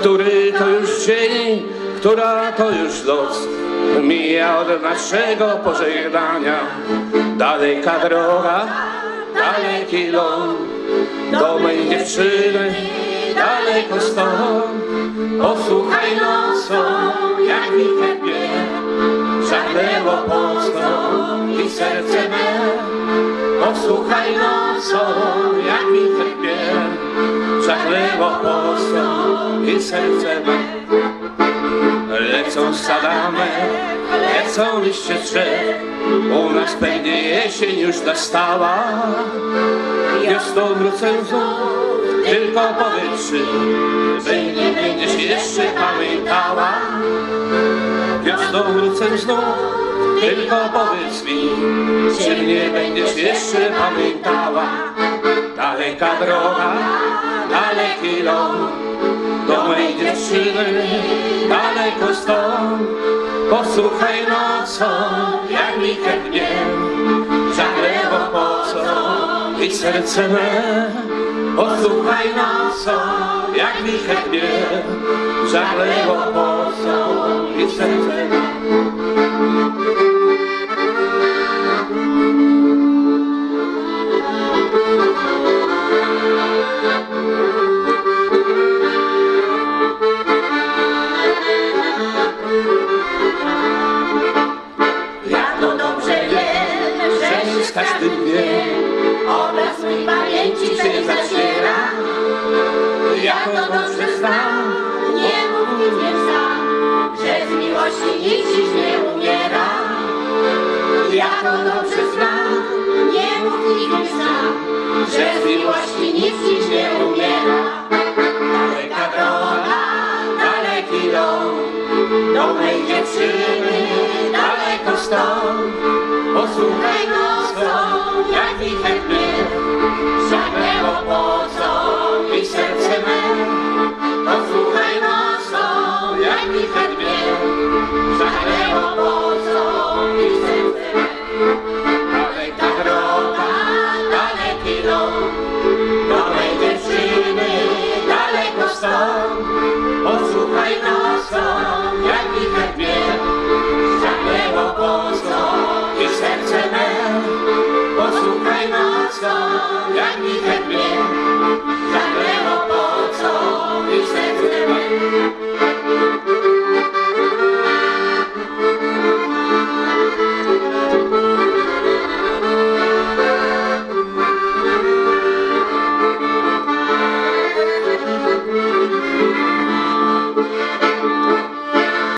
Który to już dzień, która to już noc Mija od naszego pożegnania. Daleka droga, daleki ląd Do mej dziewczyny, daleko stąd Posłuchaj nocą, jak wicher bie Żagnęło Polską i serce me. Posłuchaj nocą, jak wicher bie Żagnęło Polską i serce me. Lecą sadamy, lecą liście drzew. U nas pewnie jesień już nastała. Wiosną wrócę znów, tylko powiedz czy Że nie będziesz jeszcze pamiętała. Wiosną wrócę znów, tylko powiedz mi Czy mnie będziesz jeszcze pamiętała. Daleka droga, daleki ląd Posłuchaj nocą, jak wicher dnie Żaglewo pocą i serce me Posłuchaj nocą, jak wicher dnie Żaglewo pocą i serce me już każdy wie, obraz mej pamięci się zaciera. Ja to dobrze znam, nie mów nic nie sam, że z miłości nic dziś nie umiera. Ja to dobrze znam, nie mów nic nie sam, że z miłości nic dziś nie umiera. Daleka droga, daleki ląd Do mej dziewczyny daleko stąd Posłuchaj nocą, jak wicher mnie Żagnęło pocą i serce me? Posłuchaj nocą, jak wicher mnie Żagnęło pocą i serce me? Daleka droga, daleki ląd Do mej dziewczyny daleko stąd jak wicher